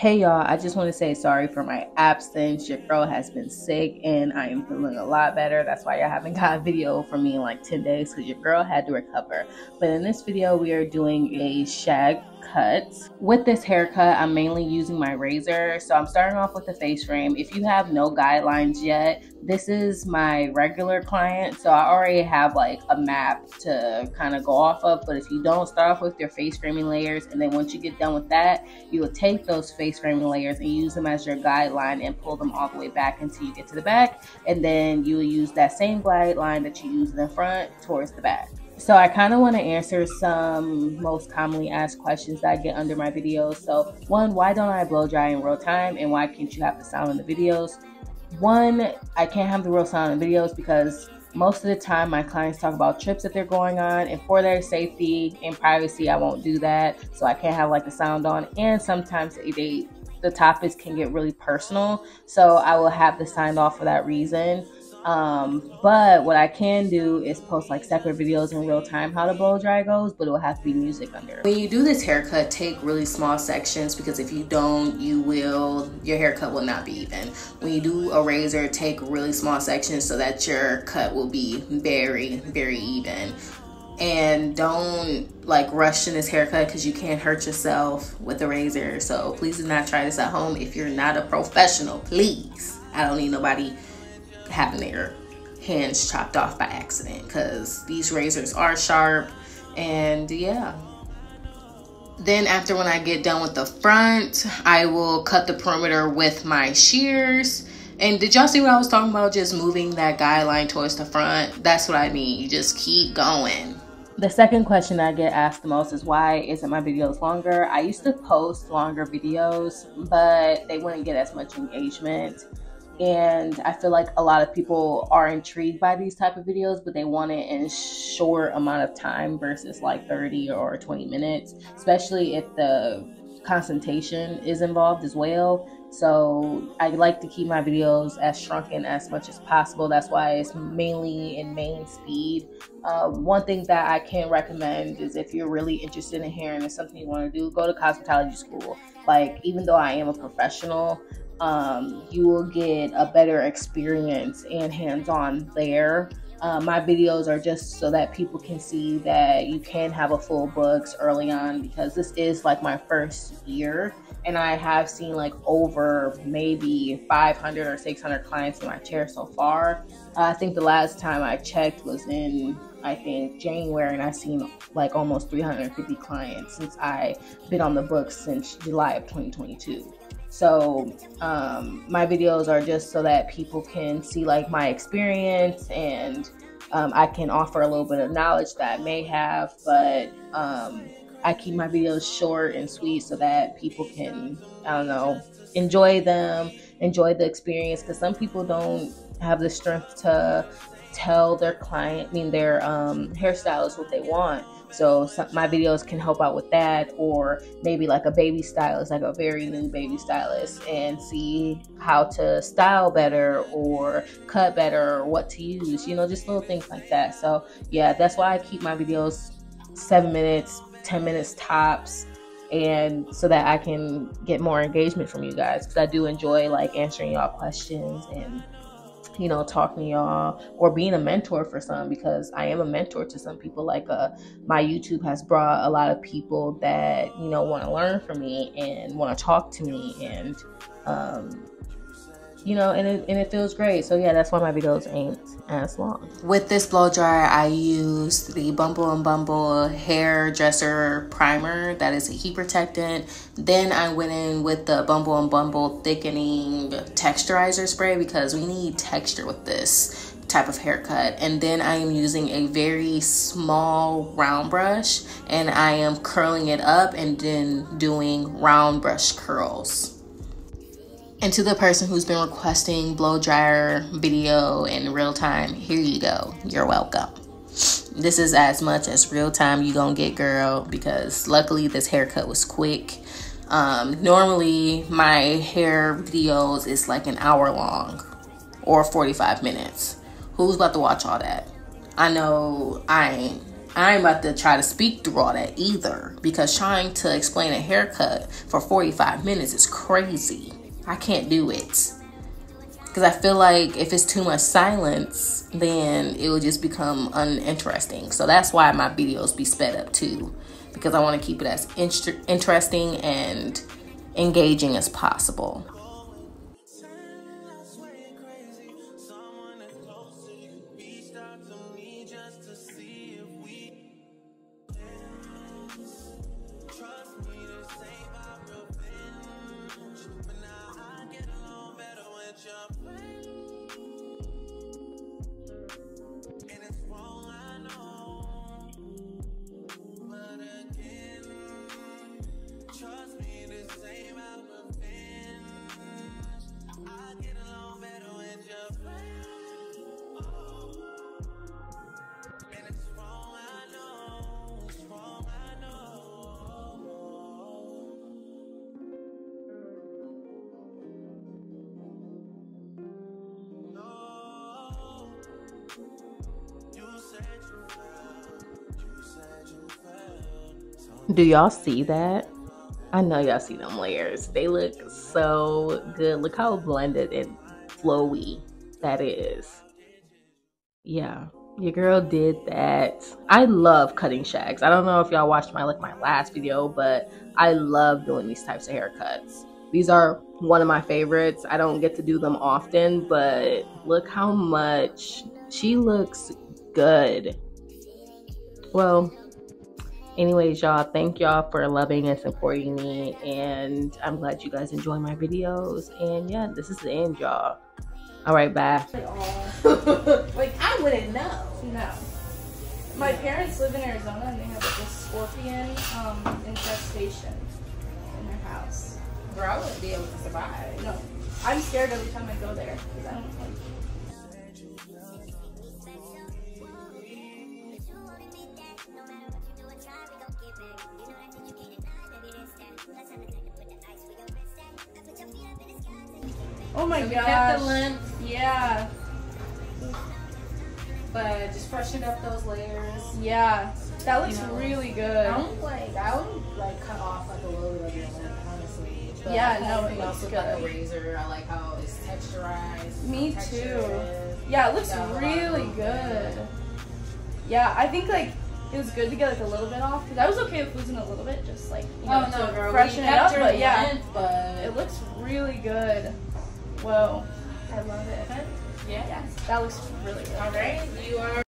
Hey y'all, I just want to say sorry for my absence. Your girl has been sick and I am feeling a lot better. That's why I haven't got a video from me in like 10 days because your girl had to recover. But in this video, we are doing a shag cut. With this haircut, I'm mainly using my razor. So I'm starting off with the face frame. If you have no guidelines yet, this is my regular client. So I already have like a map to kind of go off of. But if you don't start off with your face framing layers, and then once you get done with that, you will take those face framing layers and use them as your guideline and pull them all the way back until you get to the back. And then you will use that same guideline that you use in the front towards the back. So I kind of want to answer some most commonly asked questions that I get under my videos. So one, why don't I blow dry in real time and why can't you have the sound in the videos? One, I can't have the real sound in the videos because most of the time my clients talk about trips that they're going on and for their safety and privacy, I won't do that. So I can't have like the sound on and sometimes they the topics can get really personal. So I will have the sound off for that reason. Um, but what I can do is post like separate videos in real time how the blow dry goes, but it will have to be music under. When you do this haircut, take really small sections because if you don't, you will, your haircut will not be even. When you do a razor, take really small sections so that your cut will be very, very even. And don't like rush in this haircut because you can't hurt yourself with a razor. So please do not try this at home if you're not a professional, please. I don't need nobody having their hands chopped off by accident because these razors are sharp and yeah. Then after when I get done with the front I will cut the perimeter with my shears. And did y'all see what I was talking about? Just moving that guideline towards the front? That's what I mean. You just keep going. The second question I get asked the most is why isn't my videos longer? I used to post longer videos, but they wouldn't get as much engagement and i feel like a lot of people are intrigued by these type of videos but they want it in short amount of time versus like 30 or 20 minutes especially if the concentration is involved as well. So i like to keep my videos as shrunken as much as possible. That's why it's mainly in main speed. Um, one thing that i can recommend is if you're really interested in hearing and it's something you want to do go to cosmetology school. Like even though i am a professional um, you will get a better experience and hands on there. Uh, my videos are just so that people can see that you can have a full books early on because this is like my first year and I have seen like over maybe 500 or 600 clients in my chair so far. Uh, I think the last time I checked was in I think January and I've seen like almost 350 clients since I've been on the books since July of 2022. So um, my videos are just so that people can see like my experience and um, I can offer a little bit of knowledge that I may have, but um, I keep my videos short and sweet so that people can, I don't know, enjoy them, enjoy the experience. Because some people don't have the strength to tell their client, I mean, their um, hairstylist what they want. So some, my videos can help out with that, or maybe like a baby stylist, like a very new baby stylist, and see how to style better or cut better or what to use. You know, just little things like that. So yeah, that's why I keep my videos seven minutes, ten minutes tops and so that I can get more engagement from you guys because I do enjoy like answering y'all questions and you know, talking y'all or being a mentor for some because I am a mentor to some people. Like uh, my YouTube has brought a lot of people that you know want to learn from me and want to talk to me and um, you know, and it, and it feels great. So yeah, that's why my videos ain't as long. With this blow dryer, I used the Bumble and Bumble hairdresser primer that is a heat protectant. Then I went in with the Bumble and Bumble thickening texturizer spray because we need texture with this type of haircut and then I am using a very small round brush and I am curling it up and then doing round brush curls. And to the person who's been requesting blow dryer video in real time, here you go. You're welcome. This is as much as real time you gonna get, girl, because luckily this haircut was quick. Um, normally my hair videos is like an hour long or 45 minutes. Who's about to watch all that? I know I ain't. I ain't about to try to speak through all that either because trying to explain a haircut for 45 minutes is crazy. I can't do it. Because I feel like if it's too much silence, then it will just become uninteresting. So that's why my videos be sped up too. Because I want to keep it as interesting and engaging as possible. Do y'all see that? I know y'all see them layers. They look so good. Look how blended and flowy that is. Yeah, your girl did that. I love cutting shags. I don't know if y'all watched my like my last video, but I love doing these types of haircuts. These are one of my favorites. I don't get to do them often, but look how much she looks good. Well, anyways y'all thank y'all for loving and supporting me and i'm glad you guys enjoy my videos. And yeah this is the end y'all. All right bye. Like i wouldn't know. No. My parents live in arizona and they have like a scorpion um, infestation in their house. Bro i wouldn't be able to survive. No. I'm scared every time i go there because i don't like Oh my god. the length. Yeah. But just freshen up those layers. Yeah. That looks you know, really good. I don't like I would like cut off like a little bit of your lip, honestly. But yeah, no, it looks good. Like a razor. I like how it's texturized. Me too. Yeah, it looks really good. Yeah, I think like it was good to get like a little bit off because I was okay with losing a little bit, just like you oh, know, oh, no, to girl, freshen it up. But yeah, length, but it looks really good. Whoa, I love it. Yeah. Yes, that looks really good. All right, you are.